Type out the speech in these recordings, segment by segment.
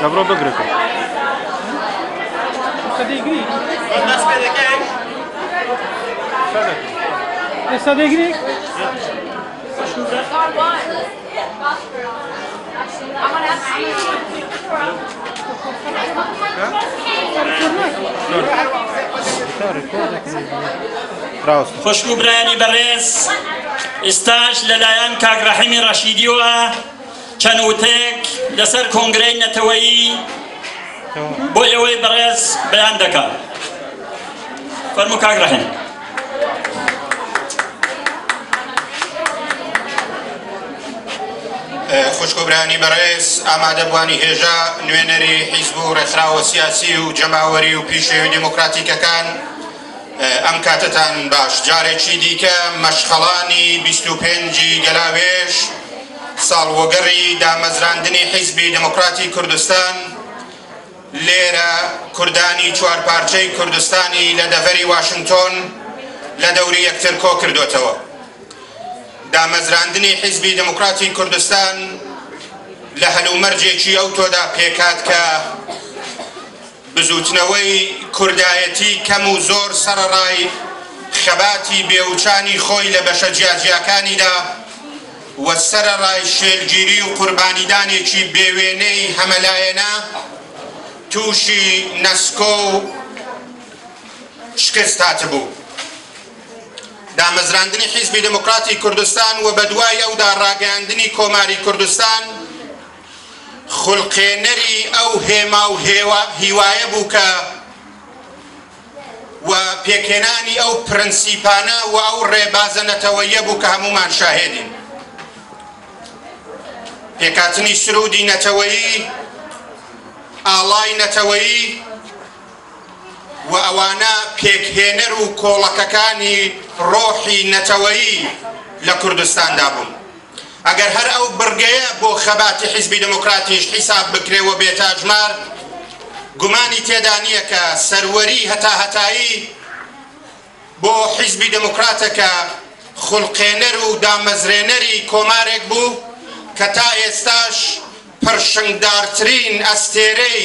دەبڕۆ بگرە تۆ ئێستا دەگری خوشک و برانی بەڕێز ئستاش لەلایەن کاگڕەحیمی ڕەشیدیوە چەند وتەیەک لەسەر کۆنگرەی نەتەوەیی بۆ ئێوەی بەڕێز بەیان دەکەم فەرمو کاک ڕەحیم خوشکۆبرانی بەڕێز ئامادەبوانی هێژا نوێنەری حیزب و ڕێکخراوە سیاسی و جەماوەری و پیشەوی دموکراتیکەکان ئەم کاتتان باش جارێکی دیکە مەشخەڵانی 25 گەلاوێش ساڵوەگەڕی دامەزراندنی حیزبی دێموکراتی کوردستان لێرە کوردانی چوارپارچەی کوردستانی لە دەڤەری واشنتۆن لە دەوری یەکتر کۆ کردوتەوە. دامەزراندنی حیزبی دێموکراتی کوردستان لە هەلومەرجێکی ئەو تۆدا پێکات کە بزوتنەوەی کوردایەتی کەم و زۆر سەرەڕای خەباتی بێوچانی خۆی لە بەشە جیاجیاکانیدا و سەرەڕای شێلگیری و قوربانیدانێکی بێ وێنەی هەمەلایەنە، تووشی نەسکۆ و شکست هاتبوو. دامەزراندنی حیزبی دێموکڕاتی کوردستان و بەدوای ئەودا ڕاگەیاندنی کۆماری کوردستان، خولقێنەری ئەو هێما و هیوایە بوو کە، و پێکهێنانی ئەو پرنسیپانە و ئەو ڕێبازە نەتەوەیە بوو کە هەموومان شاهێدین پێکاتنی سرودی نەتەوەیی ئاڵای نەتەوەیی و ئەوانە پێکهێنەر و کۆڵەکەکانی ڕۆحی نەتەوەیی لە کوردستاندا بوون. ئەگەر هەر ئەو بڕگەیە بۆ خەباتی حیزبی دێموکراتیش حیساب بکرێ و بێتاجمار گومانی تێدا نییە کە سەروەری هەتاهەتایی بۆ حیزبی دێموکراتە کە خولقێنەر و دامەزرێنەری کۆمارێک بوو کە تا ئێستاش پڕشنگدارترین ئەستێرەی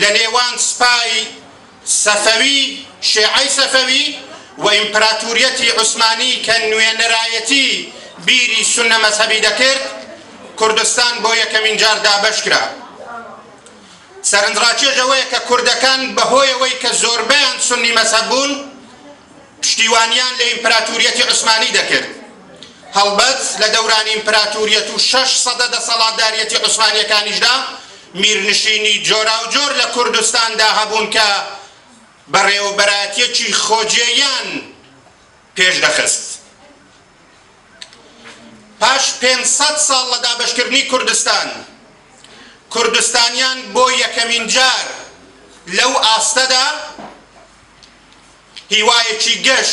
لە نێوان سپای سەفەوی، شێعەی سەفەوی، و ئیمپراتوریەتی عوسمانی کە نوێنەرایەتی بیری سوننە مەزهەبی دەکرد، کوردستان بۆ یەکەمین جار دابەش کرا. سەرنجڕاکێش ئەوەیە کە کوردەکان بەهۆیەوەی کە زۆربەیان سوننی مەزهەب بوون، پشتیوانیان لە ئیمپراتوریەتی عوسمانی دەکرد. هەڵبەت لە دەورانی ئیمپراتوریەت و شەش سەدە دەسەڵاتداریەتی عوسمانیەکانیشدا میرنشینی جۆراوجۆر لە کوردستاندا هەبوون کە بەڕێوەبەرایەتیەکی خۆجێیان پێش دەخست. پاش پێنج سەد ساڵ لە دابەشکردنی کوردستان، کوردستانیان بۆ یەکەمین جار لەو ئاستەدا، هیوایەکی گەش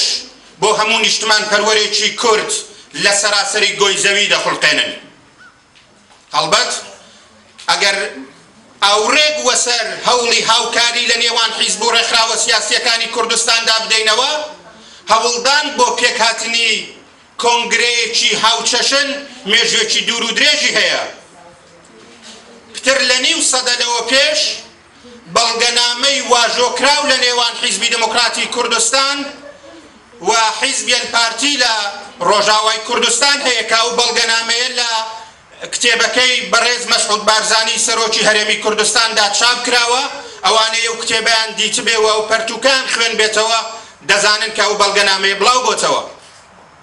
بۆ هەموو نیشتمانپەروەرێکی کورد لە سەراسەری گۆی زەوی دەخولقێنن. هەڵبەت ئەگەر ئاوڕێک وەسەر هەوڵی هاوکاری لە نێوان حیزب و ڕێکخراوە سیاسییەکانی کوردستاندا بدەینەوە، هەوڵدان بۆ پێکهاتنی کۆنگرەیەکی هاوچەشن مێژوێکی دوور و درێژی هەیە. پتر لە نیو سەدە لەوە پێش، بەڵگەنامەی واژۆکراو لە نێوان حیزبی دێموکراتی کوردستان و حیزبیەل پارتی لە ڕۆژاوای کوردستان هەیە کە ئەو بەڵگەنامەیە لە کتێبەکەی بەڕێز مەسعود بارزانی سەرۆکی هەرێمی کوردستاندا چاپ کراوە ئەوانەی ئەو کتێبیان دیتبێ و ئەو پەرتوکەیان خوێنبێتەوە دەزانن کە ئەو بەڵگەنامەیە بڵاو بۆتەوە.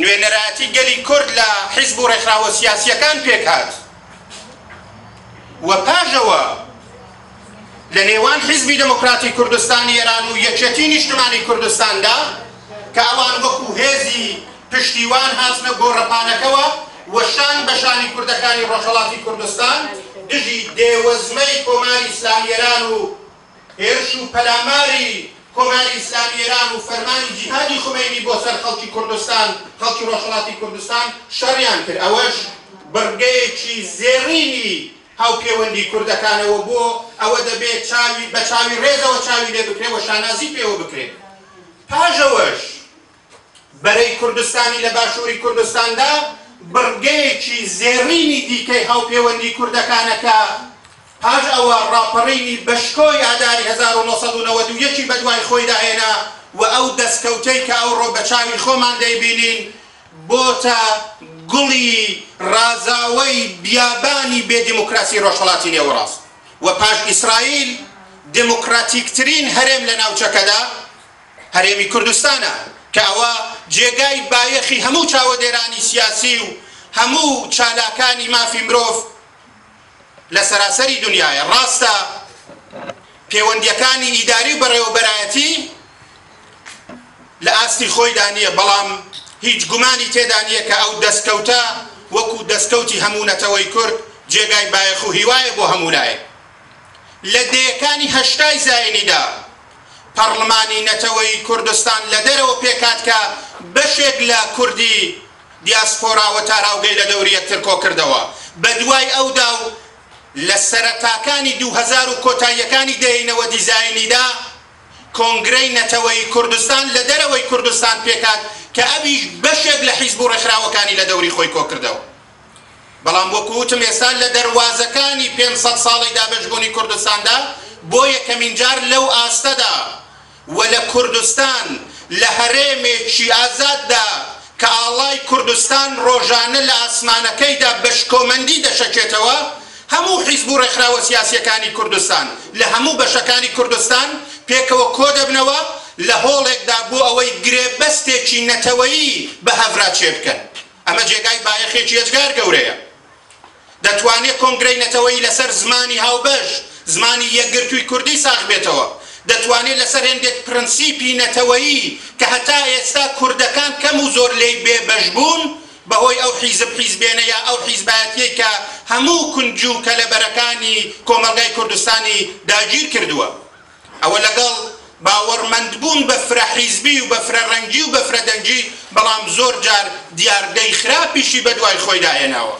نوێنەرایەتی گەلی کورد لە حیزب و ڕێکخراوە سیاسییەکان پێکهات و پاش ئەوە لە نێوان حیزبی دێموکراتی کوردستانی ئێران و یەکێتی نیشتمانی کوردستاندا کە ئەوان وەکوو هێزی پشتیوان هاتنە گۆڕەپانەکەوە و شان بە شانی کوردەکانی ڕۆژهەڵاتی کوردستان دژی دێوەزمەی کۆماری ئیسلامی ئێران و هێرش و پەلاماری کۆماری ئیسلامی ئێران و فەرمانی جیهادی خومەینی بۆ سەر خەڵکی کوردستان، خەڵکی ڕۆژهەڵاتی کوردستان شەڕیان کرد، ئەوەش بڕگەیەکی زێڕینی هاوپێوەندی کوردەکانە و بۆ ئەوە دەبێ چاوی بە چاوی ڕێزەوە چاوی لێ بکرێ و شانازی پێوە بکرێ. پاش ئەوەش. بەرەی کوردستانی لە باشووری کوردستاندا بڕگەیەکی زێڕینی دیکەی هاوپێوەندی کوردەکانە کە پاش ئەوە ڕاپەڕینی بەشکۆی ئاداری هەزار و نۆ سەد و نەوەد و یەک ی بەدوای خۆیدا هێنا و ئەو دەستکەوتەی کە ئەوڕۆ بە چاوی خۆمان دەیبینین بۆتە گوڵی ڕازاوەی بیابانی بێ دیموکراسی ڕۆژهەڵاتی نێوەڕاست و پاش ئیسرائیل دیموکراتیکترین هەرێم لە ناوچەکەدا. هەرێمی کوردستانە کە ئەوە جێگای بایەخی هەموو چاوەدێرانی سیاسی و هەموو چالاکانی مافی مرۆڤ لە سەراسەری دونیایە، ڕاستە پێوەندییەکانی ئیداری و بەڕێوەبەرایەتی لە ئاستی خۆیدا نییە، بەڵام هیچ گومانی تێدا نییە کە ئەو دەستکەوتە وەکو دەستکەوتی هەموو نەتەوەی کورد جێگای بایەخ و هیوایە بۆ هەموو لایەک لە دەیەکانی هەشتای زاینیدا پەڕڵمانی نەتەوەیی کوردستان لە دەرەوە پێکهات کە بەشێک لە کوردی دیاسپۆراوە تاراوگەی لە دەور یەکتر کۆکردەوە بە دوای ئەودا و لە سەرەتاکانی دوو هەزار و کۆتاییەکانی دەیەی نەوە دیزاینیدا کۆنگرەی نەتەوەیی کوردستان لە دەرەوەی کوردستان پێکهات کە ئەویش بەشێک لە حیزب و ڕێکخراوەکانی لە دەوری خۆی کۆکردەوە. بەڵام وەکو وتم ئێستا لە دەروازەکانی پێنج سەد ساڵەی دابەشبوونی کوردستاندا بۆ یەکەمین جار لەو ئاستەدا و لە کوردستان لە هەرێمێکی ئازاددا کە ئاڵای کوردستان ڕۆژانە لە ئاسمانەکەیدا بە شکۆمەندی دەشەکێتەوە هەموو حیزب و ڕێکخراوە سیاسییەکانی کوردستان لە هەموو بەشەکانی کوردستان پێکەوە کۆدەبنەوە لە هۆڵێکدا بۆ ئەوەی گرێبەستێکی نەتەوەیی بە هەڤرا چێبکەن. ئەمە جێگای بایەخێکی ئێجگار گەورەیە. دەتوانێ کۆنگرەی نەتەوەیی لەسەر زمانی هاوبەش، زمانی یەکگرتووی کوردی ساغ بێتەوە. دەتوانێ لەسەر هێندێک پرنسیپی نەتەوەیی کە هەتا ئێستا کوردەکان کەم و زۆر لێی بێ بەش بوون بە هۆی ئەو حیزب حیزبێنە یا ئەو حیزبایەتیەی کە هەموو کونج و کەلەبەرەکانی کۆمەڵگای کوردستانی داگیر کردووە. ئەوە لەگەڵ باوەڕمەندبوون بە فرەحیزبی و بە فرەڕەنگی و بە فرەدەنگی، بەڵام زۆر جار دیاردەی خراپیشی بەدوای خۆیدا هێناوە.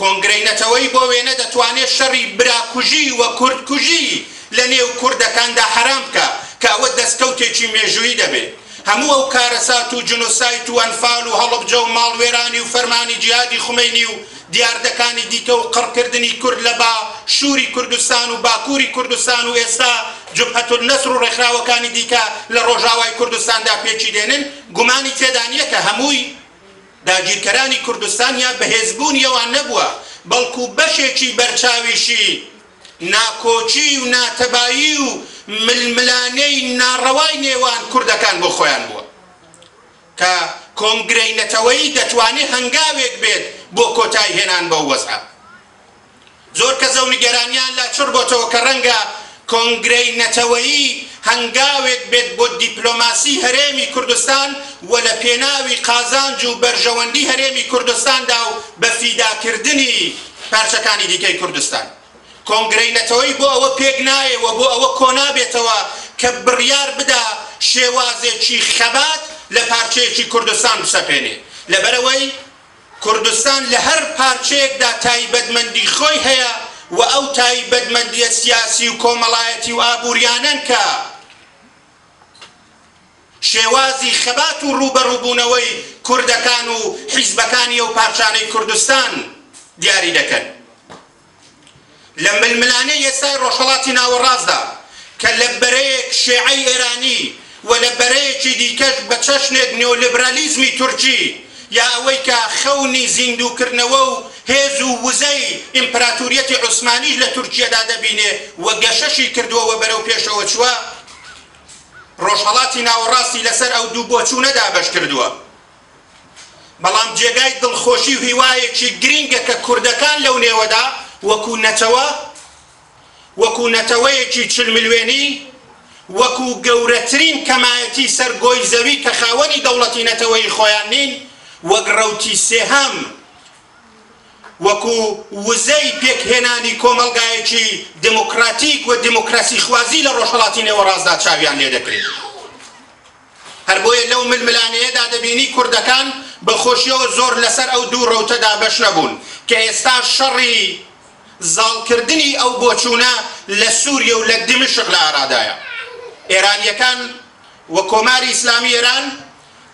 کۆنگرەی نەتەوەیی بۆ وێنە دەتوانێت شەڕی براکوژی و کوردکوژی لە نێو کوردەکاندا حەرام بکا کە ئەوە دەستکەوتێکی مێژوویی دەبێت. هەموو ئەو کارەسات و جنۆسایت و ئەنفال و هەڵەبجە و ماڵوێرانی و فەرمانی جیهادی خومەینی و دیاردەکانی دیکە و قڕکردنی کورد لە با شوری کوردستان و باکوری کوردستان و ئێستا جبهە النصر و ڕێکخراوەکانی دیکە لە ڕۆژاوای کوردستاندا پێکی دێنن گومانی تێدا نیە کە هەمووی داگیرکەرانی کوردستان یا بەهێز بوونیەوان نەبووە بەڵکو بەشێکی بەرچاویشی ناکۆکی و ناتەبایی و ململانێی ناڕەوای نێوان کوردەکان بۆ خۆیان بووە. کە کۆنگرەی نەتەوەیی دەتوانێت هەنگاوێک بێت بۆ کۆتای هێنان بەو وەزعە. زۆر کەس ئەو نیگەرانییان لا چڕ بۆتەوە کە رەنگە کۆنگرەی نەتەوەیی هەنگاوێک بێت بۆ دیپلۆماسی هەرێمی کوردستان و لە پێناوی قازانج و بەرژەوەندی هەرێمی کوردستاندا و بە فیداکردنی پارچەکانی دیکەی کوردستان. کۆنگرەی نەتەوەیی بۆ ئەوە پێک نایێ و بۆ ئەوە کۆ نابێتەوە کە بڕیار بدا شێوازێکی خەبات لە پارچەیەکی کوردستان بسەپێنێ، لەبەرئەوەی کوردستان لە هەر پارچەیەکدا تایبەتمەندی خۆی هەیە و ئەو تایبەتمەندییە سیاسی و کۆمەڵایەتی و ئابوورییانەن کە شێوازی خەبات و ڕووبەڕووبوونەوەی کوردەکان و حیزبەکانی ئەو پارچانەی کوردستان دیاری دەکەن لە ململانێی ئێستای ڕۆژهەڵاتی ناوەڕاستدا کە لە بەرەیەک شێعەی ئێرانی و لە بەرەیەکی دیکەش بە چەشنێک نێۆلیبرالیزمی تورکی یا ئەوەی کە خەونی زیندووکردنەوە و هێز و وزەی ئیمپراتوریەتی عوسمانیش لە تورکیەدا دەبینێ و گەشەشی کردوە و بەرەو پێشەوە چوە، ڕۆژهەڵاتی ناوەڕاستی لەسەر ئەو دوو بۆچونە دابەش کردوە. بەڵام جێگای دڵخۆشی و هیوایەکی گرینگە کە کوردەکان لەو نێوەدا وەکو نەتەوە وەکو نەتەوەیەکی چل ملوێنی، وەکو گەورەترین کەمایەتی سەر گۆی زەوی کە خاوەنی دەوڵەتی نەتەوەیی خۆیان نین، وەک ڕەوتی سێهەم، وەکو وزەی پێکهێنانی کۆمەڵگایەکی دموکراتیک و دموکراسیخوازی لە ڕۆژهەڵاتی نێوەڕاستدا چاویان لێ دەکرێ. هەر بۆیە لەو ململانێیەدا دەبینی کوردەکان بە خۆشیەوە زۆر لەسەر ئەو دوو ڕەوتە دابەش نەبوون کە ئێستا شەڕی زاڵکردنی ئەو بۆچوونە لە سووریە و لە دیمەشق لە ئارادایە. ئێرانییەکان و کۆماری ئیسلامی ئێران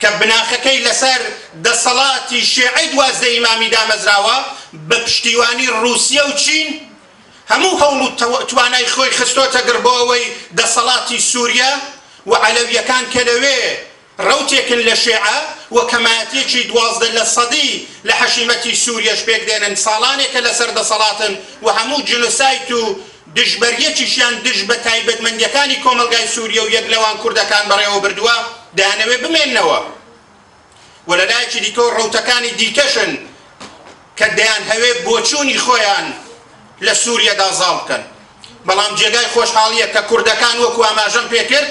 کە بناخەکەی لە سەر دەسەڵاتی شێعەی دوازدە ئیمامی دامەزراوە بە پشتیوانی ڕووسیە و چین هەموو هەوڵ و توانای خۆی خستۆتە گڕ بۆ ئەوەی دەسەڵاتی سووریە و عەلەوییەکان کە لەوێ ڕەوتێکن لە شێعە و کەمایەتیەکی دوازدە لە سەدی لە حەشیمەتی سوریەش پێک دێنن، ساڵانێکە لەسەر دەسەڵاتن و هەموو جنۆسایت و دژبەریەکیشیان دژ بە تایبەتمەندیەکانی کۆمەڵگای سوریە و یەک لەوان کوردەکان بەڕێوە بردوە، دەیانەوێ بمێننەوە و لە لایەکی دیکەوە ڕەوتەکانی دیکەشن کە دەیانهەوێ بۆچوونی خۆیان لە سوریەدا زاڵ بکەن، بەڵام جێگای خۆشحاڵیە کە کوردەکان وەکو ئاماژەم پێ کرد،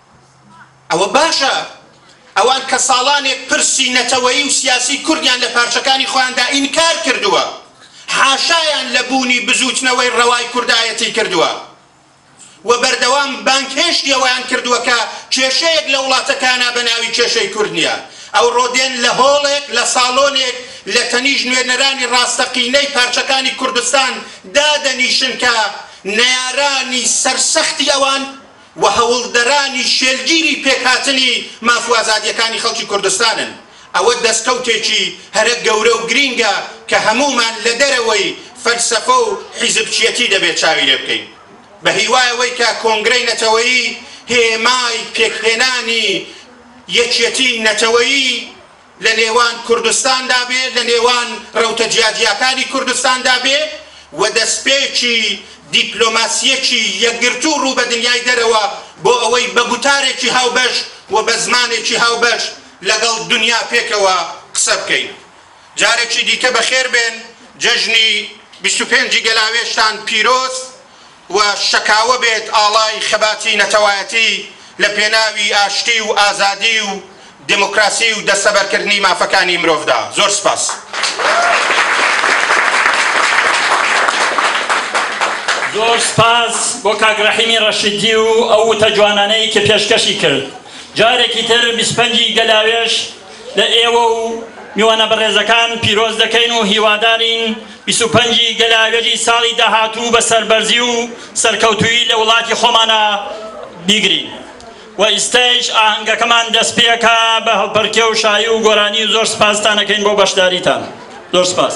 ئەوە باشە ئەوان کە ساڵانێک پرسی نەتەوەیی و سیاسی کوردیان لە پارچەکانی خۆیاندا ئینکار کردووە، حاشایان لە بوونی بزووتنەوەی ڕەوای کوردایەتی کردووە و بەردەوام بانگهێشتی ئەوەیان کردووە کە کێشەیەک لە وڵاتەکانا بە ناوی کێشەی کورد نییە، ئەوڕۆ دێن لە هۆڵێک، لە ساڵۆنێک لە تەنیشت نوێنەرانی ڕاستەقینەی پارچەکانی کوردستان دادەنیشن کە نەیارانی سەرسەختی ئەوان و هەوڵدەرانی شێلگیری پێکهاتنی ماف و ئازادییەکانی خەڵکی کوردستانن، ئەوە دەستکەوتێکی هەرە گەورە و گرینگە کە هەموومان لە دەرەوەی فەلسەفە و حیزبچیەتی دەبێت چاوی لێ بکەین. بە هیوای ئەوەی کە کۆنگرەی نەتەوەیی هێمای پێکهێنانی یەکیەتیی نەتەوەیی لە نێوان کوردستاندا بێ، لە نێوان رەوتە جیاجیاکانی کوردستاندا بێ و دەستپێکی دیپلۆماسییەکی یەکگرتوو روو بە دنیای دەرەوە بۆ ئەوەی بە گوتارێکی هاوبەش و بە زمانێکی هاوبەش لەگەڵ دنیا پێکەوە قسە بکەین. جارێکی دیکە بەخێربێن، جەژنی بیست و پێنج ی گەلاوێژتان پیرۆز. و شەکاوە بێت ئاڵای خەباتی نەتەوایەتی لە پێناوی ئاشتی و ئازادی و دێمۆکراسی و دەستەبەرکردنی مافەکانی مرۆڤدا. زۆر سپاس. زۆر سپاس بۆ کاک ڕەحیمی ڕەشیدی و ئەو وتە جوانانەی کە پێشکەشی کرد. جارێکی تر بیست پەنج ی گەلاوێژ لە ئێوە و میوانە بەڕێزەکان پیرۆز دەکەین و هیوادارین، بیست و پەنج ی گەلاوێژی ساڵی داهاتوو بە سەربەرزی و سەرکەوتوویی لە وڵاتی خۆمانا بیگرین و ئیستەیش ئاهەنگەکەمان دەست پێکا بە هەڵپەرکێ و شایی و گۆرانی زۆر سپاستان ئەکەین بۆ بەشداریتان زۆر سپاس.